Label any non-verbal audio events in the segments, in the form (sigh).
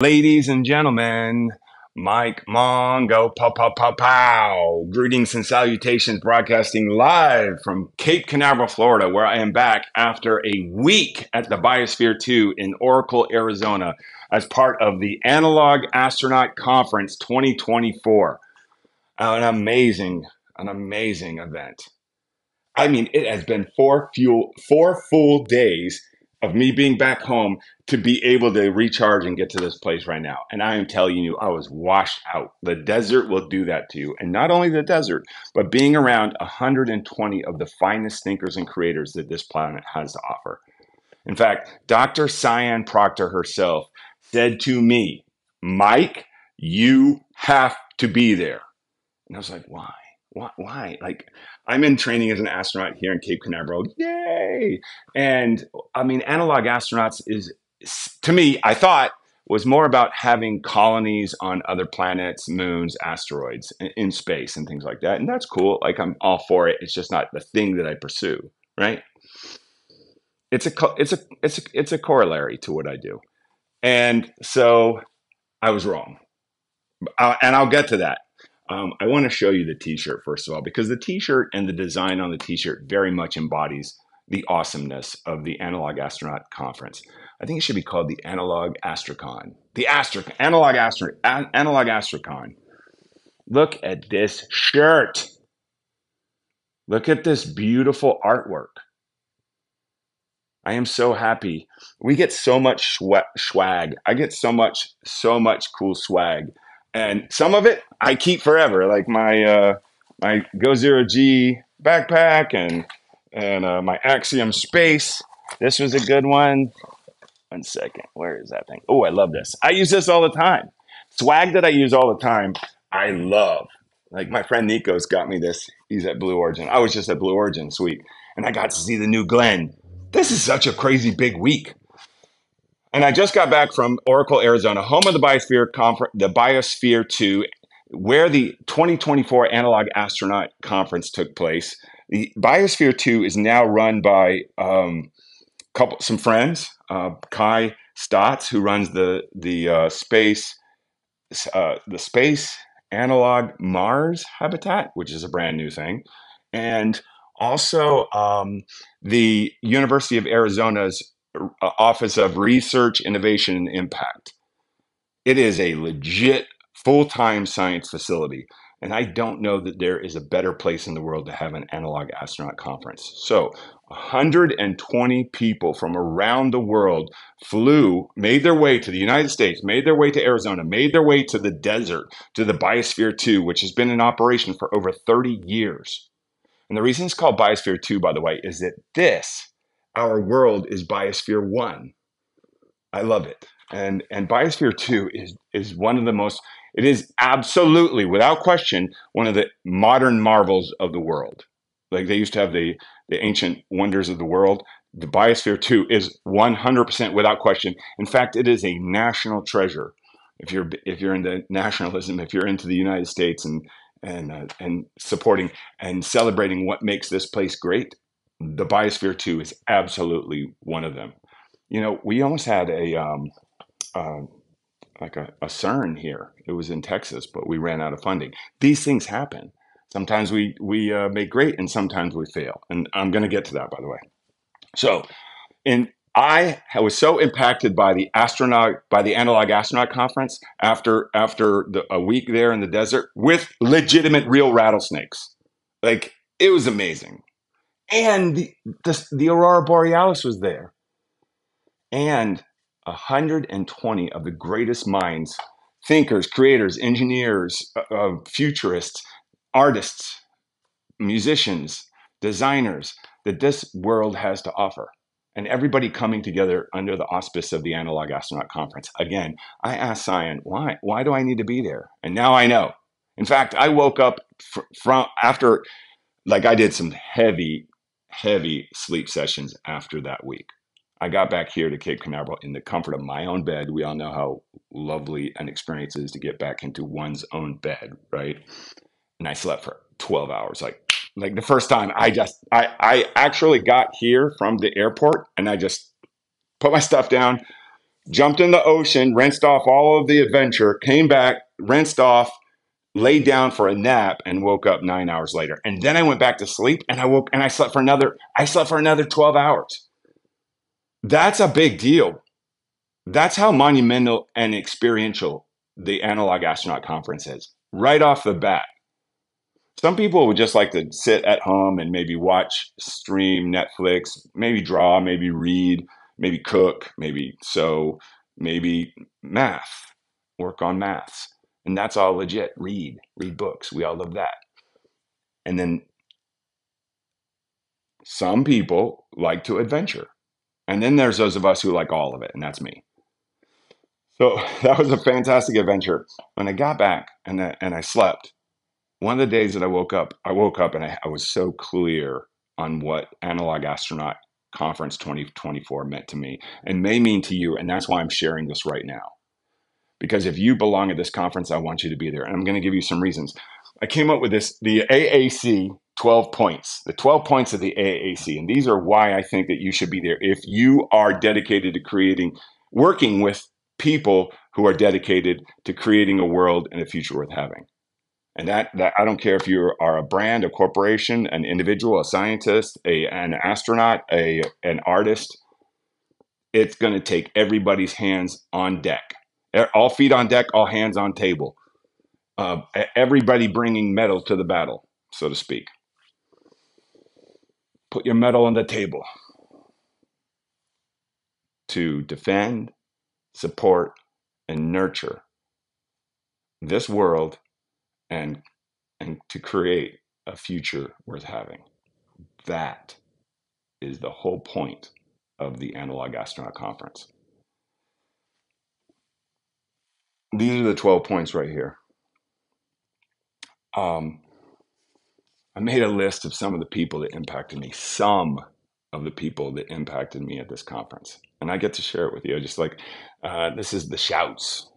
Ladies and gentlemen, Mike Mongo, pow, pow, pow, pow. Greetings and salutations, broadcasting live from Cape Canaveral, Florida, where I am back after a week at the Biosphere 2 in Oracle, Arizona, as part of the Analog Astronaut Conference 2024. Uh, an amazing, an amazing event. I mean, it has been four fuel, four full days of me being back home to be able to recharge and get to this place right now. And I am telling you, I was washed out. The desert will do that to you. And not only the desert, but being around 120 of the finest thinkers and creators that this planet has to offer. In fact, Dr. Sian Proctor herself said to me, Mike, you have to be there. And I was like, why? Why? why? Like, I'm in training as an astronaut here in Cape Canaveral. Yay! And I mean, analog astronauts is, to me, I thought was more about having colonies on other planets, moons, asteroids in, space and things like that. And that's cool. Like, I'm all for it. It's just not the thing that I pursue, right? It's a, it's a, it's a, it's a corollary to what I do. And so I was wrong. Uh, and I'll get to that. Um, I want to show you the t-shirt first of all, because the t-shirt and the design on the t-shirt very much embodies the awesomeness of the Analog Astronaut Conference. I think it should be called the Analog Astrocon. The Astro Analog Astro Analog Astrocon. Look at this shirt. Look at this beautiful artwork. I am so happy. We get so much swag. I get so much, so much cool swag and some of it I keep forever, like my uh, my Go Zero G backpack and and uh, my Axiom Space. This was a good one. One second, where is that thing? Oh, I love this. I use this all the time. Swag that I use all the time, I love. Like my friend Nico's got me this. He's at Blue Origin. I was just at Blue Origin this week, and I got to see the new Glenn. This is such a crazy big week. And I just got back from Oracle, Arizona, home of the Biosphere conference, the Biosphere 2, where the 2024 Analog Astronaut Conference took place. The Biosphere 2 is now run by um, couple some friends, uh, Kai Staats, who runs the the uh, space uh, the space analog Mars habitat, which is a brand new thing, and also um, the University of Arizona's Uh, Office of Research, Innovation, and Impact. It is a legit full time science facility. And I don't know that there is a better place in the world to have an analog astronaut conference. So, 120 people from around the world flew, made their way to the United States, made their way to Arizona, made their way to the desert, to the Biosphere 2, which has been in operation for over 30 years. And the reason it's called Biosphere 2, by the way, is that this our world is Biosphere One. I love it, and and Biosphere Two is is one of the most. It is absolutely, without question, one of the modern marvels of the world. Like they used to have the the ancient wonders of the world. The Biosphere Two is 100% without question. In fact, it is a national treasure. If you're if you're into nationalism, if you're into the United States and and uh, and supporting and celebrating what makes this place great, the Biosphere 2 is absolutely one of them. You know, we almost had a um, uh, like a, a CERN here. It was in Texas, but we ran out of funding. These things happen. Sometimes we we uh, make great, and sometimes we fail. And I'm going to get to that, by the way. So, and I was so impacted by the astronaut by the analog astronaut conference after after the, a week there in the desert with legitimate real rattlesnakes. Like it was amazing and the, the, the aurora borealis was there. And 120 of the greatest minds thinkers creators engineers uh, uh, futurists artists musicians designers that this world has to offer. And everybody coming together under the auspice of the analog astronaut conference. Again i asked Sian why why do i need to be there? And now i know. In fact i woke up fr- from after like i did some heavy heavy sleep sessions after that week. I got back here to Cape Canaveral in the comfort of my own bed. We all know how lovely an experience is to get back into one's own bed, right? And I slept for 12 hours. Like like the first time I just I I actually got here from the airport and I just put my stuff down, jumped in the ocean, rinsed off all of the adventure, came back, rinsed off, laid down for a nap, and woke up nine hours later. And then I went back to sleep, and I woke and I slept for another. I slept for another twelve hours. That's a big deal. That's how monumental and experiential the Analog Astronaut Conference is. Right off the bat, some people would just like to sit at home and maybe watch, stream Netflix, maybe draw, maybe read, maybe cook, maybe sew, maybe math, work on maths. And that's all legit. Read, read books. We all love that. And then some people like to adventure. And then there's those of us who like all of it, and that's me. So (laughs) that was a fantastic adventure. When I got back and I, and I slept, one of the days that I woke up, I woke up and I, I was so clear on what Analog Astronaut Conference 2024 meant to me and may mean to you. And that's why I'm sharing this right now. Because if you belong at this conference, I want you to be there. And I'm going to give you some reasons. I came up with this the AAC 12 points, the 12 points of the AAC. And these are why I think that you should be there if you are dedicated to creating, working with people who are dedicated to creating a world and a future worth having. And that, that I don't care if you are a brand, a corporation, an individual, a scientist, a, an astronaut, a, an artist, it's going to take everybody's hands on deck. All feet on deck, all hands on table. Uh, everybody bringing metal to the battle, so to speak. Put your metal on the table to defend, support, and nurture this world and and to create a future worth having. That is the whole point of the Analog Astronaut Conference. These are the 12 points right here. Um, I made a list of some of the people that impacted me, some of the people that impacted me at this conference. And I get to share it with you. Just like uh, this is the shouts.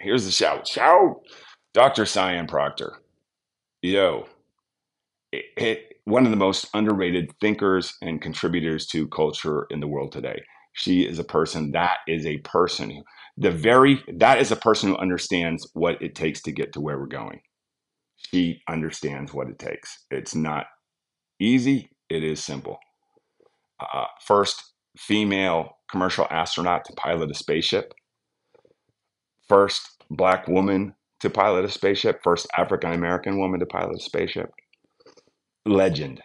Here's the shout. Shout! Dr. Sian Proctor, yo, it, it, one of the most underrated thinkers and contributors to culture in the world today. She is a person that is a person, the very, that is a person who understands what it takes to get to where we're going. She understands what it takes. It's not easy, it is simple. Uh, first female commercial astronaut to pilot a spaceship. First black woman to pilot a spaceship, first African American woman to pilot a spaceship. Legend.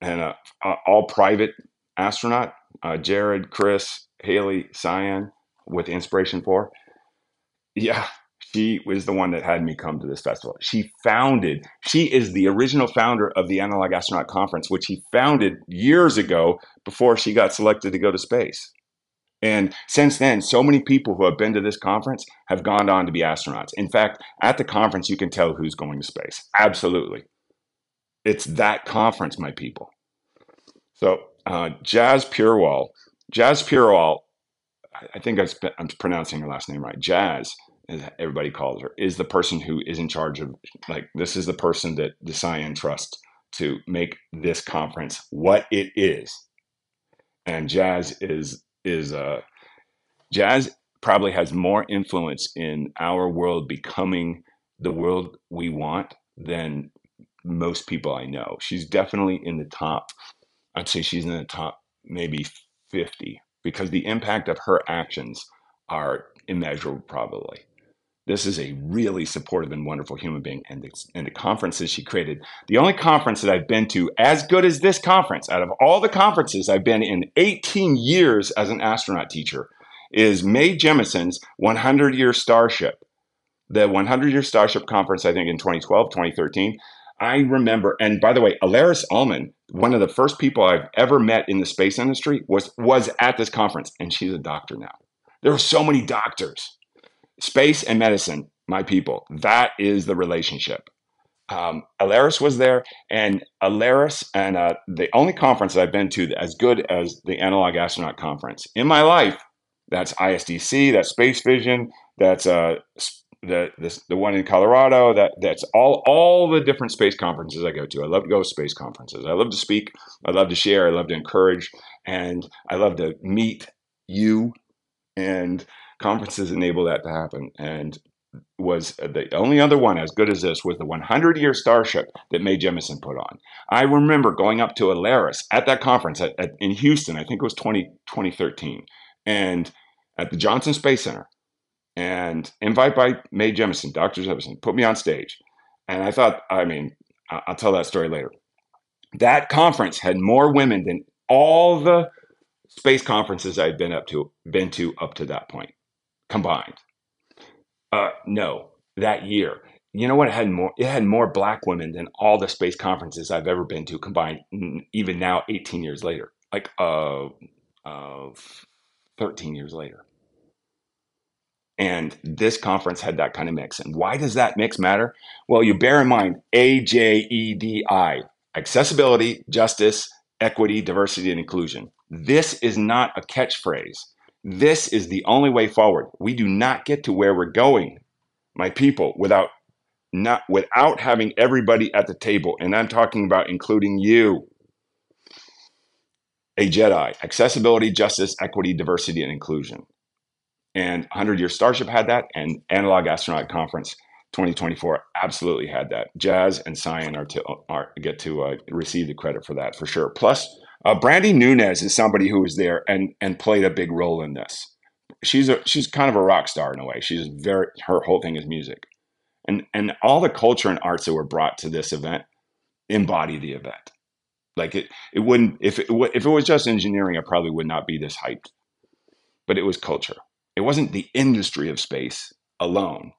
And uh, uh, all private astronaut, uh, Jared, Chris, Hayley, Sian, with Inspiration4 Yeah, she was the one that had me come to this festival. She founded, she is the original founder of the Analog Astronaut Conference, which he founded years ago before she got selected to go to space. And since then, so many people who have been to this conference have gone on to be astronauts. In fact, at the conference, you can tell who's going to space. Absolutely. It's that conference, my people. So, uh, Jaz Purewal, Jaz Purewal, I think I'm pronouncing her last name right. Jazz, as everybody calls her, is the person who is in charge of, like, this is the person that the Sian Trust to make this conference what it is. And Jazz is is uh, Jazz probably has more influence in our world becoming the world we want than most people I know. She's definitely in the top. I'd say she's in the top maybe 50 because the impact of her actions are immeasurable probably. This is a really supportive and wonderful human being. And the, and the conferences she created, the only conference that I've been to as good as this conference, out of all the conferences I've been in 18 years as an astronaut teacher, is Mae Jemison's 100 Year Starship. The 100 Year Starship Conference, I think in 2012, 2013. I remember, and by the way, Alaris Ullman, one of the first people I've ever met in the space industry, was was at this conference, and she's a doctor now. There are so many doctors space and medicine, my people. That is the relationship. Um, Alaris was there, and Alaris, and uh, the only conference that I've been to as good as the Analog Astronaut Conference in my life. That's ISDC, that's Space Vision, that's uh, the this, the one in Colorado. That that's all all the different space conferences I go to. I love to go to space conferences. I love to speak. I love to share. I love to encourage, and I love to meet you and conferences enable that to happen. And was the only other one as good as this was the 100 year starship that Mae Jemison put on. I remember going up to Alaris at that conference at, at, in Houston, I think it was 20, 2013, and at the Johnson Space Center, and invite by Mae Jemison, Dr. Jemison, put me on stage. And I thought, I mean, I'll tell that story later. That conference had more women than all the space conferences I'd been up to, been to up to that point combined. Uh, no, that year. You know what? It had more. It had more black women than all the space conferences I've ever been to combined. Even now, 18 years later, like uh, uh, 13 years later. And this conference had that kind of mix. And why does that mix matter? Well, you bear in mind A J E D I accessibility, justice, equity, diversity, and inclusion. This is not a catchphrase. This is the only way forward. We do not get to where we're going, my people, without not without having everybody at the table. And I'm talking about including you. A Jedi, accessibility, justice, equity, diversity, and inclusion. And 100 Year Starship had that, and Analog Astronaut Conference 2024 absolutely had that. Jazz and Sian are to are, get to uh, receive the credit for that for sure. Plus, uh, Brandy Nunez is somebody who was there and and played a big role in this. She's a she's kind of a rock star in a way. She's very her whole thing is music, and and all the culture and arts that were brought to this event embody the event. Like it it wouldn't if it if it was just engineering, it probably would not be this hyped. But it was culture. It wasn't the industry of space alone.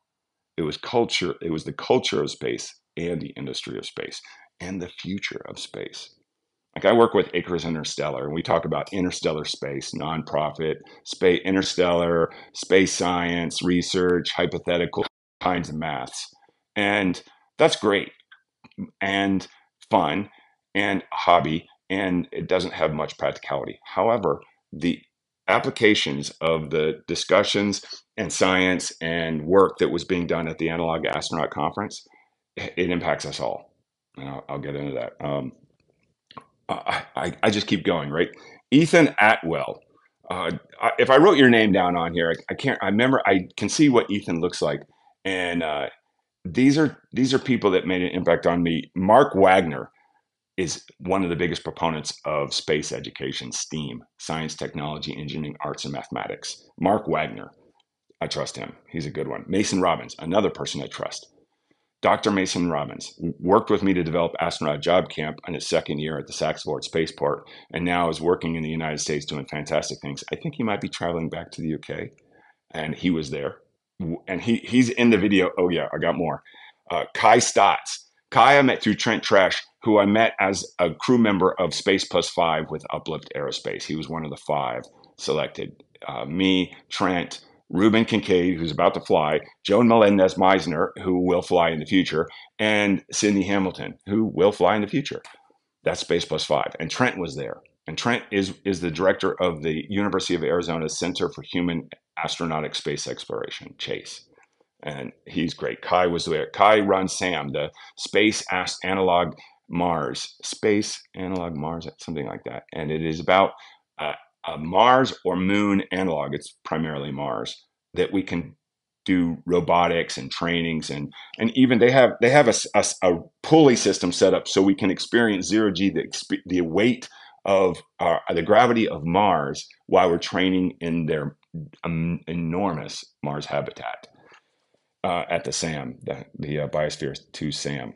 It was culture. It was the culture of space and the industry of space and the future of space. Like I work with Icarus Interstellar, and we talk about interstellar space, nonprofit, space, interstellar, space science, research, hypothetical kinds of maths. And that's great and fun and a hobby, and it doesn't have much practicality. However, the applications of the discussions and science and work that was being done at the Analog Astronaut Conference, it impacts us all. And I'll, I'll get into that. Um, I, I, just keep going, right? Ethan Atwell. Uh, I, if I wrote your name down on here, I, I, can't. I remember. I can see what Ethan looks like, and uh, these are these are people that made an impact on me. Mark Wagner is one of the biggest proponents of space education, STEAM, science, technology, engineering, arts, and mathematics. Mark Wagner, I trust him. He's a good one. Mason Robbins, another person I trust. Dr. Mason Robbins worked with me to develop Astronaut Job Camp in his second year at the SaxaVord Spaceport, and now is working in the United States doing fantastic things. I think he might be traveling back to the UK, and he was there, and he he's in the video. Oh yeah, I got more. Uh, Kai Staats. Kai I met through Trent Tresch, who I met as a crew member of Space Plus Five with Uplift Aerospace. He was one of the five selected. Uh, me, Trent, Ruben Kincaid, who's about to fly, Joan Melendez Meisner, who will fly in the future, and Cindy Hamilton, who will fly in the future. That's Space Plus Five. And Trent was there. And Trent is, is the director of the University of Arizona Center for Human Astronautic Space Exploration, CHASE. And he's great. Kai was there. Kai runs SAM, the Space Analog Mars, Space Analog Mars, something like that. And it is about uh, a Mars or Moon analog. It's primarily Mars that we can do robotics and trainings and and even they have they have a, a, a pulley system set up so we can experience zero g the the weight of uh, the gravity of Mars while we're training in their um, enormous Mars habitat uh, at the SAM, the, the uh, Biosphere 2 SAM.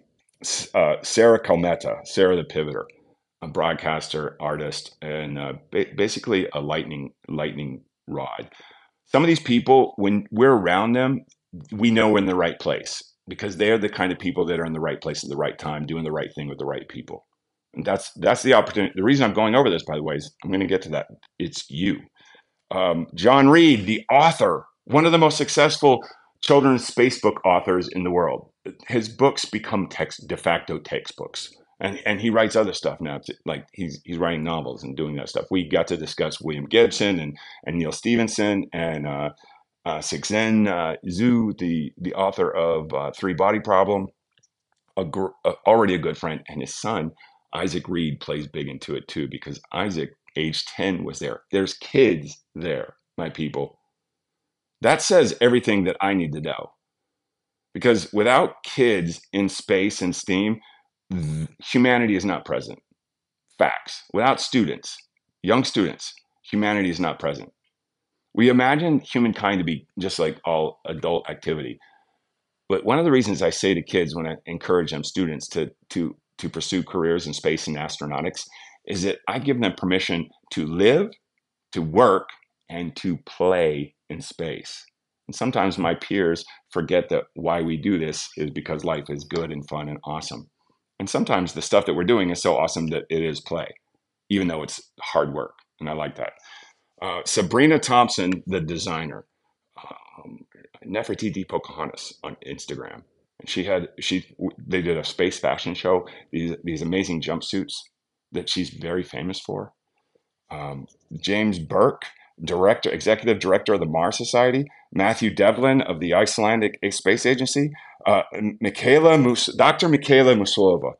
Uh, Sarah Calmetta, Sarah the Pivoter, a broadcaster, artist, and uh, ba- basically a lightning lightning rod. Some of these people, when we're around them, we know we're in the right place because they're the kind of people that are in the right place at the right time, doing the right thing with the right people. And that's that's the opportunity. The reason I'm going over this, by the way, is I'm going to get to that. It's you, um, John Reed, the author, one of the most successful children's space book authors in the world. His books become text de facto textbooks and and he writes other stuff now. Like he's he's writing novels and doing that stuff. We got to discuss William Gibson and and Neal Stephenson and uh, uh, Cixin uh, Zhu, the the author of uh, Three Body Problem, a gr- already a good friend, and his son Isaac Reed plays big into it too because Isaac, age ten, was there. There's kids there, my people. That says everything that I need to know. Because without kids in space and STEAM, humanity is not present. Facts. Without students, young students, humanity is not present. We imagine humankind to be just like all adult activity. But one of the reasons I say to kids when I encourage them, students, to, to, to pursue careers in space and astronautics is that I give them permission to live, to work, and to play in space. And sometimes my peers forget that why we do this is because life is good and fun and awesome. And sometimes the stuff that we're doing is so awesome that it is play, even though it's hard work. And I like that. Uh, Sabrina Thompson, the designer, um, Nefertiti Pocahontas on Instagram. And she had she they did a space fashion show. These these amazing jumpsuits that she's very famous for. Um, James Burk, director, executive director of the Mars Society. Matthew Devlin of the Icelandic Space Agency. Uh, Michaela Mus- Dr. Michaela Musilova.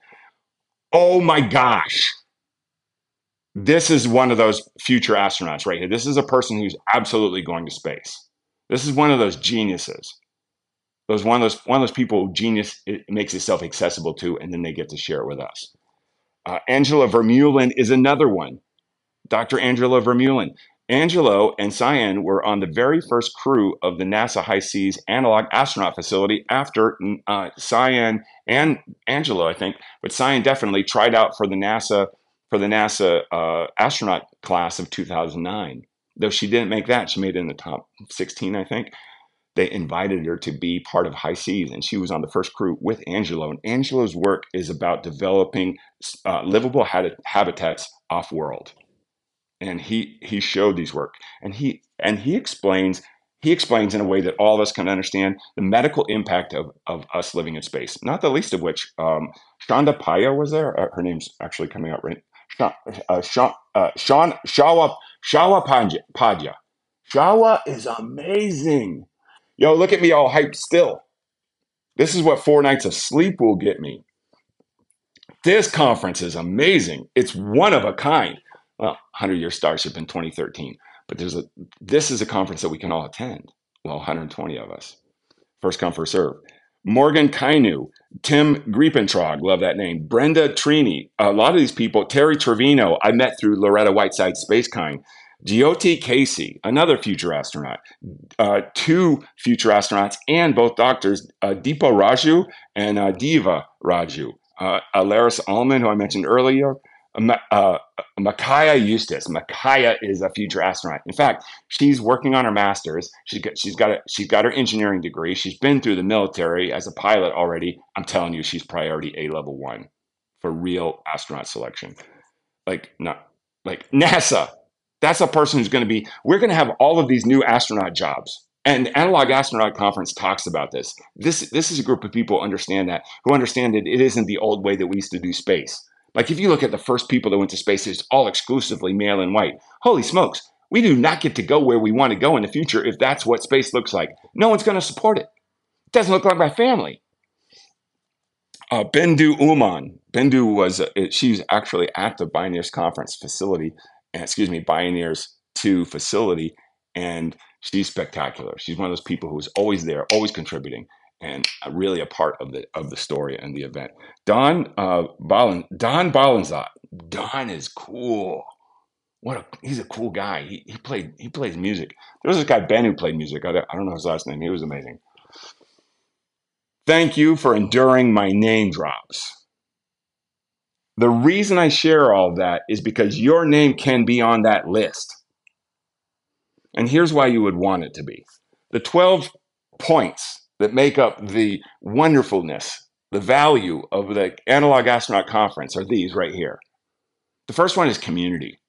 Oh my gosh. This is one of those future astronauts right here. This is a person who's absolutely going to space. This is one of those geniuses. Those one of those one of those people who genius it makes itself accessible to, and then they get to share it with us. Uh, Angelo Vermeulen is another one. Dr. Angelo Vermeulen. Angelo and Sian were on the very first crew of the NASA HI-SEAS Analog Astronaut Facility after uh, Sian and Angelo, I think, but Sian definitely tried out for the NASA for the NASA uh, astronaut class of 2009. Though she didn't make that, she made it in the top 16, I think. They invited her to be part of HI-SEAS, and she was on the first crew with Angelo. And Angelo's work is about developing uh, livable habitats off world and he he showed these work and he and he explains he explains in a way that all of us can understand the medical impact of, of us living in space not the least of which um, shonda paya was there uh, her name's actually coming out right uh, Sean, uh, Sean Shawna Shawna Pandya, Pandya. Shawna is amazing. Yo, look at me all hyped still. This is what four nights of sleep will get me. This conference is amazing. It's one of a kind well, 100 Year Starship in 2013. But there's a this is a conference that we can all attend. Well, 120 of us. First come, first serve. Morgan Kainu, Tim Griepentrog, love that name. Brenda Trini, a lot of these people, Terry Trevino, I met through Loretta Whiteside Spacekind. Jyoti Casey, another future astronaut, uh, two future astronauts, and both doctors, uh, Deepa Raju and uh, Diva Raju. Uh, Alaris Allman, who I mentioned earlier, uh, Makaya Eustace. Is a future astronaut. In fact, she's working on her master's. She's got, she's got a, she's got her engineering degree. She's been through the military as a pilot already. I'm telling you, she's priority A level one for real astronaut selection. Like not like NASA. That's a person who's going to be. We're going to have all of these new astronaut jobs. And the Analog Astronaut Conference talks about this. This this is a group of people understand that who understand that it isn't the old way that we used to do space like if you look at the first people that went to space, it's all exclusively male and white. Holy smokes, we do not get to go where we want to go in the future if that's what space looks like. No one's going to support it. It doesn't look like my family. Uh, Bindu Uman. Bindu was, uh, she's actually at the Bioneers Conference facility, excuse me, Bioneers 2 facility, and she's spectacular. She's one of those people who's always there, always contributing and really a part of the of the story and the event. Don uh, Ballin, Don Ballanzot. Don is cool. What a he's a cool guy. He, he played he plays music. There was this guy Ben who played music. I don't, I don't know his last name. He was amazing. Thank you for enduring my name drops. The reason I share all that is because your name can be on that list. And here's why you would want it to be. The 12 points that make up the wonderfulness, the value of the Analog Astronaut Conference are these right here. The first one is community.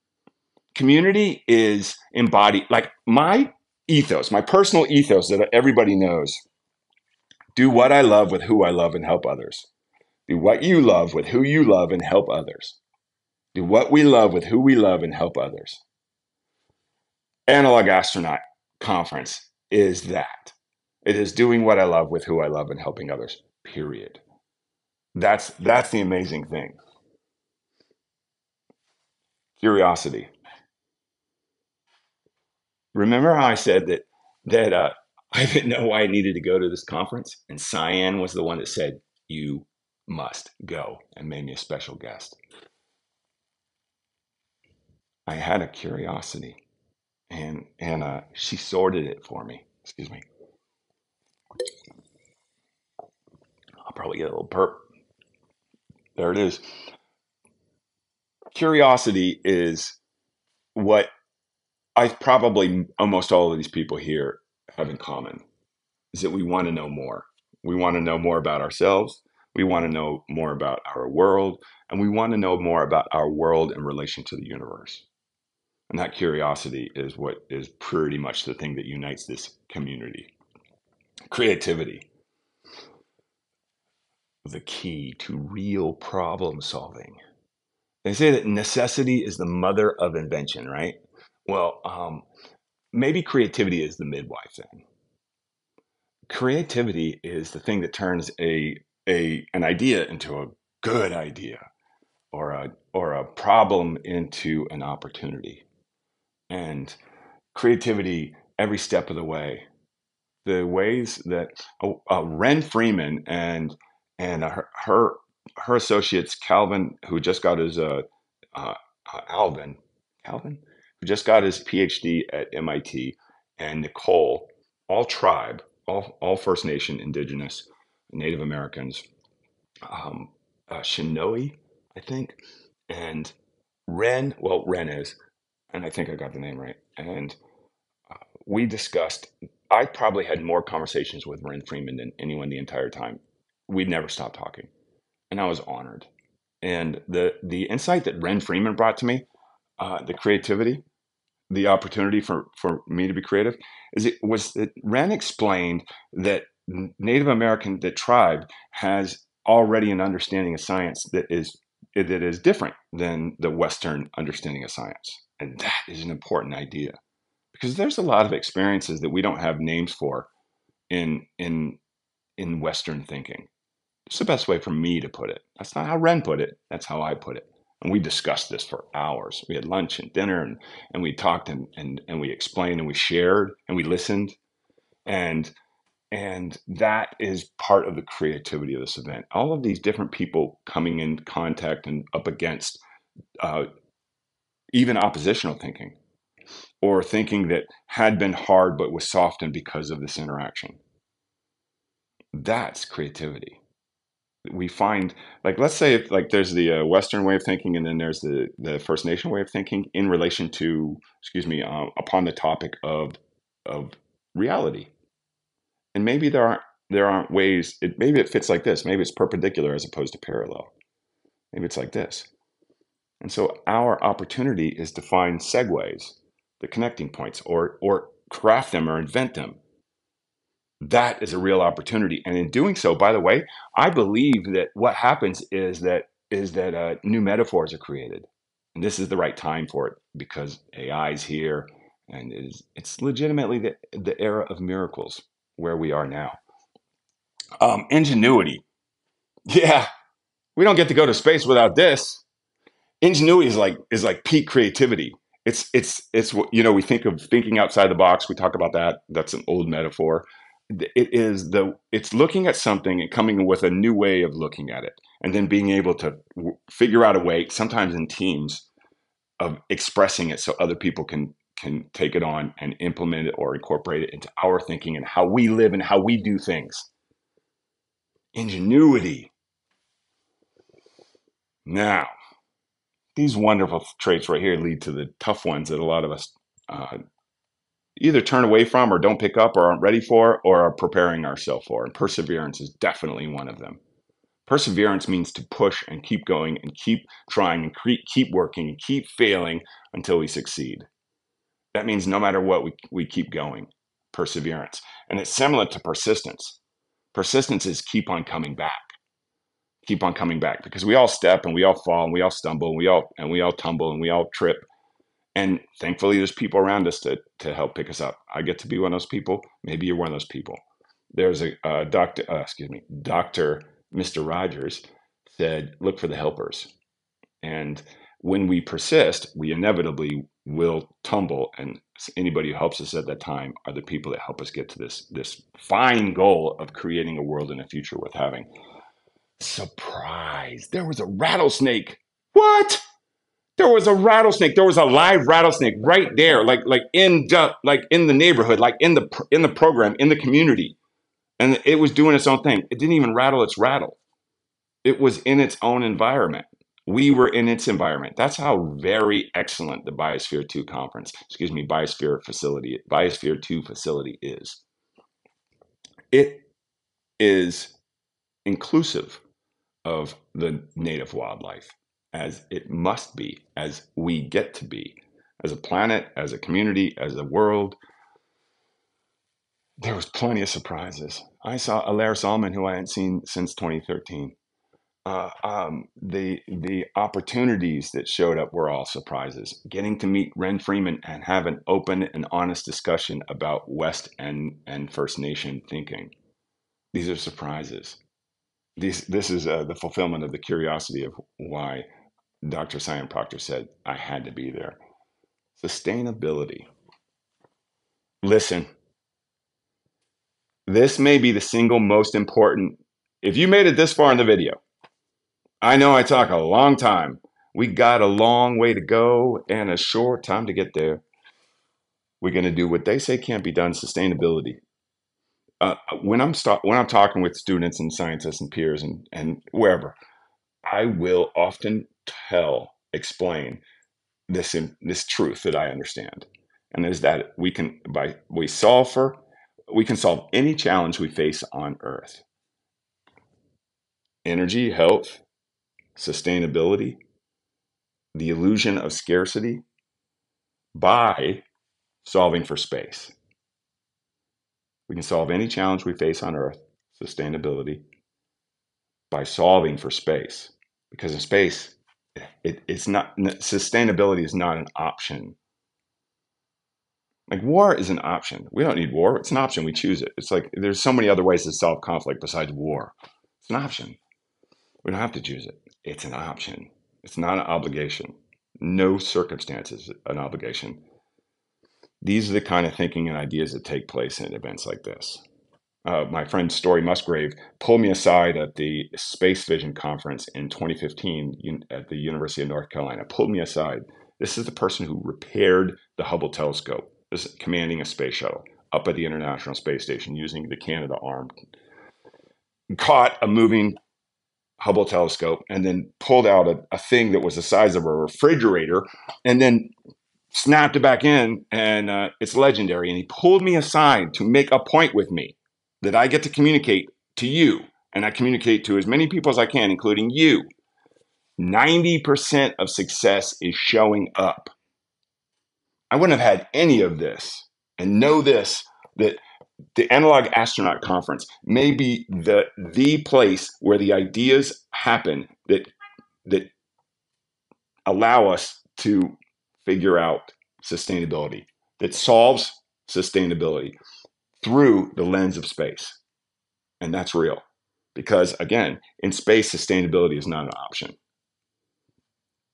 Community is embodied, like my ethos, my personal ethos that everybody knows. Do what I love with who I love and help others. Do what you love with who you love and help others. Do what we love with who we love and help others. Analog Astronaut Conference is that. It is doing what I love with who I love and helping others. Period. That's that's the amazing thing. Curiosity. Remember how I said that that uh, (laughs) I didn't know why I needed to go to this conference. And Sian was the one that said, You must go and made me a special guest. I had a curiosity and and uh, she sorted it for me. Excuse me. I'll probably get a little perp. There it is. Curiosity is what I probably almost all of these people here have in common is that we want to know more. We want to know more about ourselves. We want to know more about our world, and we want to know more about our world in relation to the universe. And that curiosity is what is pretty much the thing that unites this community. Creativity, the key to real problem solving. They say that necessity is the mother of invention, right? Well, um, maybe creativity is the midwife then. Creativity is the thing that turns a, a an idea into a good idea or a or a problem into an opportunity and creativity every step of the way. The ways that oh, uh, Ren Freeman and and uh, her, her her associates Calvin, who just got his uh, uh, uh, Alvin Calvin, who just got his PhD at MIT, and Nicole, all tribe, all all First Nation, Indigenous, Native Americans, um, uh, Shinoe, I think, and Ren. Well, Ren is and I think I got the name right. And we discussed. I probably had more conversations with Ren Freeman than anyone the entire time. We never stopped talking, and I was honored. And the the insight that Ren Freeman brought to me, uh, the creativity, the opportunity for for me to be creative, is it was that Ren explained that Native American, the tribe, has already an understanding of science that is that is different than the Western understanding of science. And that is an important idea because there's a lot of experiences that we don't have names for in in in Western thinking. It's the best way for me to put it. That's not how Ren put it. That's how I put it. And we discussed this for hours. We had lunch and dinner and, and we talked and, and, and we explained and we shared and we listened. And and that is part of the creativity of this event. All of these different people coming in contact and up against uh, even oppositional thinking or thinking that had been hard but was softened because of this interaction. That's creativity. We find, like, let's say, if, like, there's the uh, Western way of thinking, and then there's the the First Nation way of thinking in relation to, excuse me, uh, upon the topic of of reality. And maybe there aren't there aren't ways. It, maybe it fits like this. Maybe it's perpendicular as opposed to parallel. Maybe it's like this. And so our opportunity is to find segues, the connecting points, or, or craft them or invent them. That is a real opportunity. And in doing so, by the way, I believe that what happens is that is that uh, new metaphors are created. And this is the right time for it because AI is here and it is, it's legitimately the, the era of miracles where we are now. Um, ingenuity. Yeah, we don't get to go to space without this ingenuity is like is like peak creativity. It's it's it's you know. We think of thinking outside the box. We talk about that. That's an old metaphor. It is the it's looking at something and coming with a new way of looking at it, and then being able to figure out a way, sometimes in teams, of expressing it so other people can can take it on and implement it or incorporate it into our thinking and how we live and how we do things. Ingenuity. Now, these wonderful traits right here lead to the tough ones that a lot of us uh, either turn away from or don't pick up or aren't ready for or are preparing ourselves for. And perseverance is definitely one of them. Perseverance means to push and keep going and keep trying and keep working and keep failing until we succeed. That means no matter what, we, we keep going. Perseverance. And it's similar to persistence. Persistence is keep on coming back keep on coming back because we all step and we all fall and we all stumble and we all and we all tumble and we all trip. And thankfully there's people around us to to help pick us up. I get to be one of those people. Maybe you're one of those people. There's a, doctor uh, excuse me dr mr rogers said look for the helpers. And when we persist, we inevitably will tumble. And anybody who helps us at that time are the people that help us get to this this fine goal of creating a world and a future worth having. Surprise! There was a rattlesnake. What? There was a rattlesnake. There was a live rattlesnake right there, like like in the, like in the neighborhood, like in the in the program, in the community, and it was doing its own thing. It didn't even rattle its rattle. It was in its own environment. We were in its environment. That's how very excellent the Biosphere 2 conference, excuse me, Biosphere facility, Biosphere 2 facility is. It is inclusive of the native wildlife as it must be, as we get to be, as a planet, as a community, as a world. There was plenty of surprises. I saw Alair Salmon, who I hadn't seen since 2013 uh, um, the the opportunities that showed up were all surprises. Getting to meet Ren Freeman and have an open and honest discussion about West and and First Nation thinking, these are surprises. These this is uh, the fulfillment of the curiosity of why Dr. Sian Proctor said I had to be there. Sustainability. Listen, this may be the single most important. If you made it this far in the video, I know I talk a long time. We got a long way to go and a short time to get there. We're going to do what they say can't be done sustainability. Uh, when I'm st- when I'm talking with students and scientists and peers and, and wherever, I will often tell, explain this in, this truth that I understand, and is that we can by we solve for we can solve any challenge we face on Earth. Energy, health, sustainability, the illusion of scarcity by solving for space. We can solve any challenge we face on Earth, sustainability, by solving for space. Because in space, it, it's not sustainability is not an option. Like war is an option. We don't need war. It's an option. We choose it. It's like there's so many other ways to solve conflict besides war. It's an option. We don't have to choose it. It's an option. It's not an obligation. No circumstances an obligation. These are the kind of thinking and ideas that take place in events like this. Uh, my friend Story Musgrave pulled me aside at the Space Vision conference in 2015 at the University of North Carolina. Pulled me aside. This is the person who repaired the Hubble telescope, this commanding a space shuttle up at the International Space Station using the Canadarm. Caught a moving Hubble telescope and then pulled out a, a thing that was the size of a refrigerator and then snapped it back in and uh, it's legendary. And he pulled me aside to make a point with me that i get to communicate to you and i communicate to as many people as i can including you. 90% of success is showing up. I wouldn't have had any of this and know this that the analog astronaut conference may be the the place where the ideas happen that that allow us to figure out sustainability that solves sustainability through the lens of space and that's real because again in space sustainability is not an option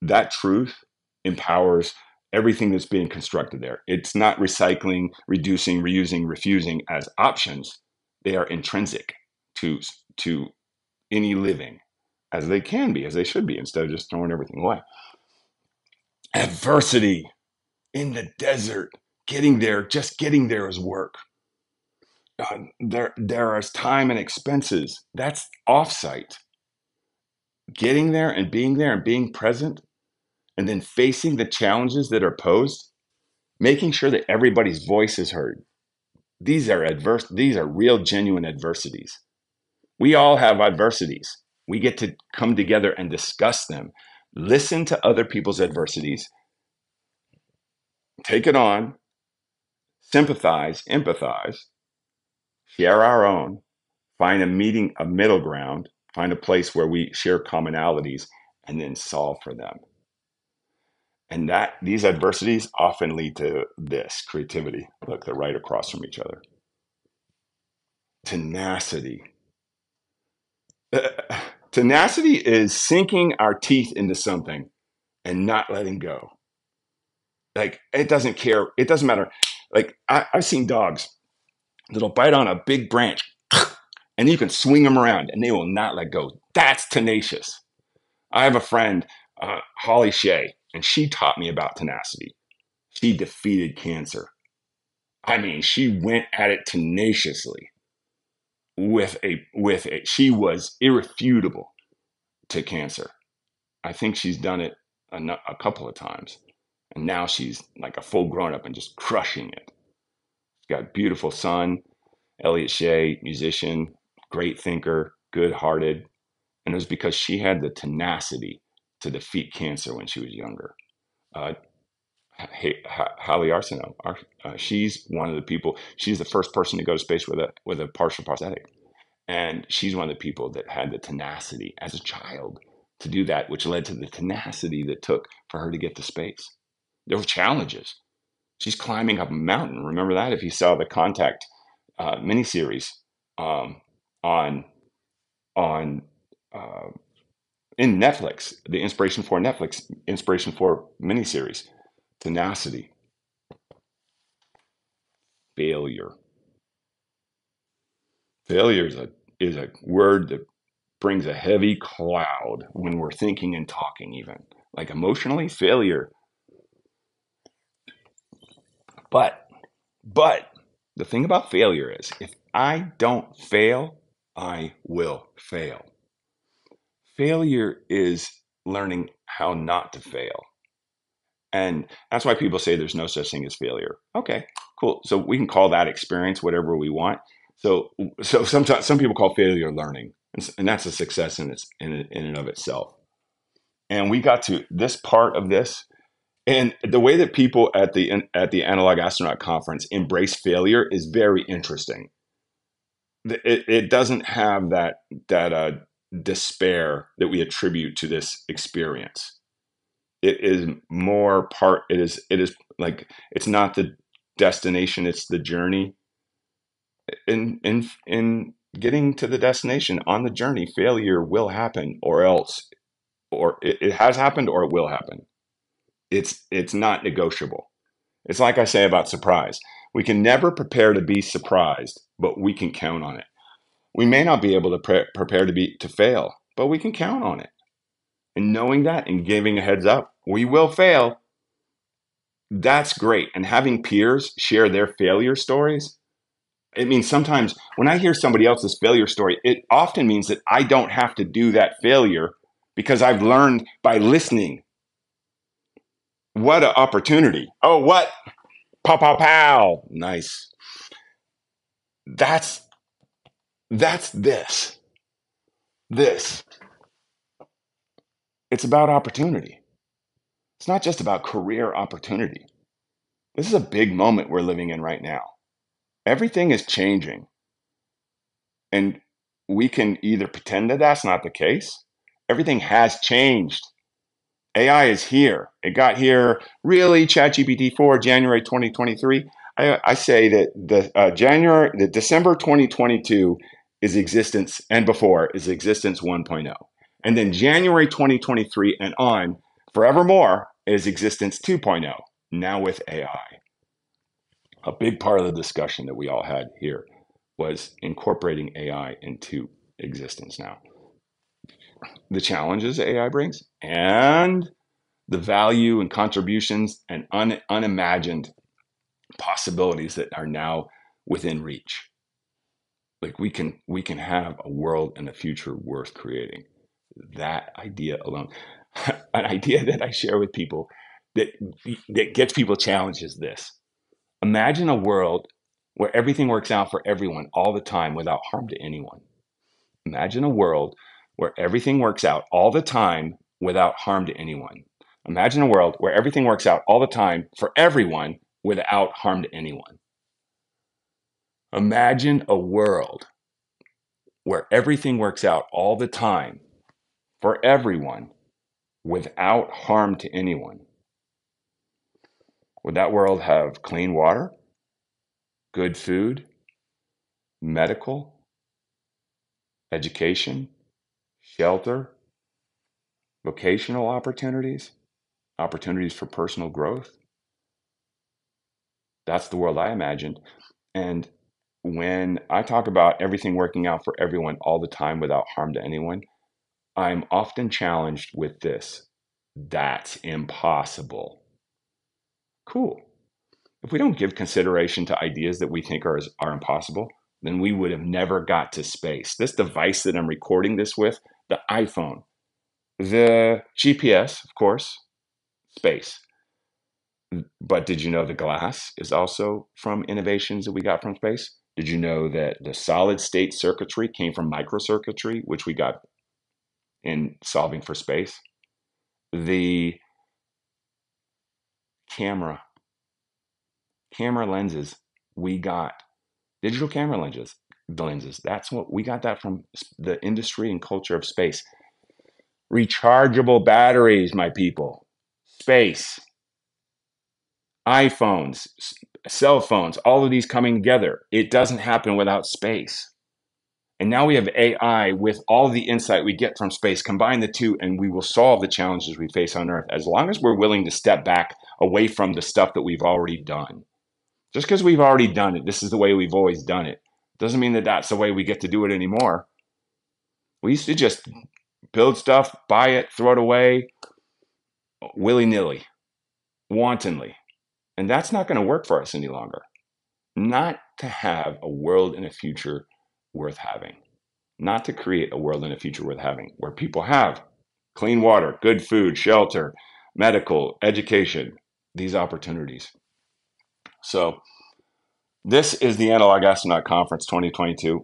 that truth empowers everything that's being constructed there. It's not recycling, reducing, reusing, refusing as options. They are intrinsic to, to any living, as they can be, as they should be, instead of just throwing everything away. Adversity in the desert, getting there, just getting there is work. Uh, there, there is time and expenses. That's offsite. Getting there and being there and being present and then facing the challenges that are posed, making sure that everybody's voice is heard. These are adverse, these are real, genuine adversities. We all have adversities. We get to come together and discuss them, listen to other people's adversities, take it on, sympathize, empathize, share our own, find a meeting, a middle ground, find a place where we share commonalities, and then solve for them. And that these adversities often lead to this creativity look they're right across from each other. Tenacity (laughs) tenacity is sinking our teeth into something and not letting go. Like it doesn't care. It doesn't matter. Like I, I've seen dogs that'll bite on a big branch (sniffs) and you can swing them around and they will not let go. That's tenacious. I have a friend, uh, Holly Shea, and she taught me about tenacity. She defeated cancer. I mean, she went at it tenaciously with a with it. She was irrefutable to cancer. I think she's done it a, a couple of times, and now she's like a full grown up and just crushing it. She's got a beautiful son, Elliot Shea, musician, great thinker, good hearted, and it was because she had the tenacity to defeat cancer when she was younger. Uh, Hayley Arceneaux, uh, she's one of the people. She's the first person to go to space with a with a partial prosthetic, and she's one of the people that had the tenacity as a child to do that, which led to the tenacity that took for her to get to space. There were challenges. She's climbing up a mountain. Remember that if you saw the Contact uh, miniseries um, on on uh, in Netflix, the Inspiration4 Netflix, Inspiration4 miniseries, tenacity, failure. Failure is a is a word that brings a heavy cloud when we're thinking and talking, even like emotionally, failure. But but the thing about failure is if I don't fail, I will fail. Failure is learning how not to fail. And that's why people say there's no such thing as failure. Okay, cool. So we can call that experience whatever we want. So, so sometimes some people call failure learning, and that's a success in its in, in and of itself. And we got to this part of this, and the way that people at the at the Analog Astronaut Conference embrace failure is very interesting it, it doesn't have that that uh, despair that we attribute to this experience. It is more part. It is it is like it's not the destination; it's the journey. In in in getting to the destination on the journey, failure will happen, or else, or it, it has happened, or it will happen. It's it's not negotiable. It's like I say about surprise. We can never prepare to be surprised, but we can count on it. We may not be able to pre- prepare to be to fail, but we can count on it. And knowing that and giving a heads up, we will fail. That's great. And having peers share their failure stories, it means sometimes when I hear somebody else's failure story, it often means that I don't have to do that failure because I've learned by listening. What an opportunity. Oh, what? Pow, pow, pow. Nice. That's that's this. This. It's about opportunity. It's not just about career opportunity. This is a big moment we're living in right now. Everything is changing. And we can either pretend that that's not the case. Everything has changed. AI is here. It got here really ChatGPT 4 January 2023. I, I say that the uh, January, the December 2022 is existence and before is existence 1.0. And then January 2023 and on forevermore is existence 2.0, now with AI. A big part of the discussion that we all had here was incorporating AI into existence now. The challenges AI brings and the value and contributions and un- unimagined possibilities that are now within reach. Like we can we can have a world and a future worth creating. That idea alone, (laughs) an idea that I share with people that that gets people challenged is this. Imagine a world where everything works out for everyone all the time without harm to anyone. Imagine a world where everything works out all the time without harm to anyone. Imagine a world where everything works out all the time for everyone without harm to anyone. Imagine a world where everything works out all the time for everyone without harm to anyone. Would that world have clean water, good food, medical, education, shelter, vocational opportunities, opportunities for personal growth. That's the world I imagined. And when I talk about everything working out for everyone all the time without harm to anyone, I'm often challenged with this. That's impossible. Cool. If we don't give consideration to ideas that we think are, are impossible, then we would have never got to space. This device that I'm recording this with, the iPhone, the GPS, of course, space. But did you know the glass is also from innovations that we got from space? Did you know that the solid state circuitry came from microcircuitry, which we got in solving for space? The camera, camera lenses, we got digital camera lenses. Lenses. That's what we got that from the industry and culture of space. Rechargeable batteries, my people. Space iPhones, cell phones, all of these coming together. It doesn't happen without space. And now we have AI with all the insight we get from space. Combine the two, and we will solve the challenges we face on Earth as long as we're willing to step back away from the stuff that we've already done. Just because we've already done it, this is the way we've always done it, doesn't mean that that's the way we get to do it anymore. We used to just build stuff, buy it, throw it away willy nilly, wantonly. And that's not going to work for us any longer. Not to have a world and a future worth having. Not to create a world and a future worth having where people have clean water, good food, shelter, medical, education, these opportunities. So, this is the Analog Astronaut Conference 2022.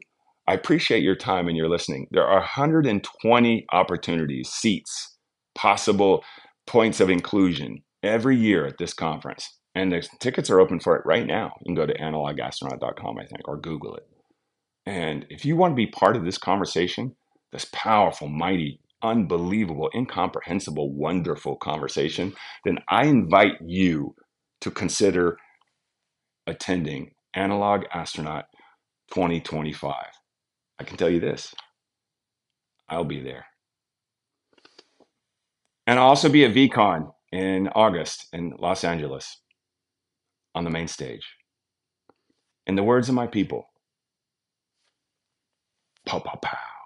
I appreciate your time and your listening. There are 120 opportunities, seats, possible points of inclusion every year at this conference. And the tickets are open for it right now. You can go to analogastronaut.com, I think, or Google it. And if you want to be part of this conversation, this powerful, mighty, unbelievable, incomprehensible, wonderful conversation, then I invite you to consider attending Analog Astronaut 2025. I can tell you this I'll be there. And I'll also be at VCon in August in Los Angeles on the main stage. In the words of my people, pow, pow, pow.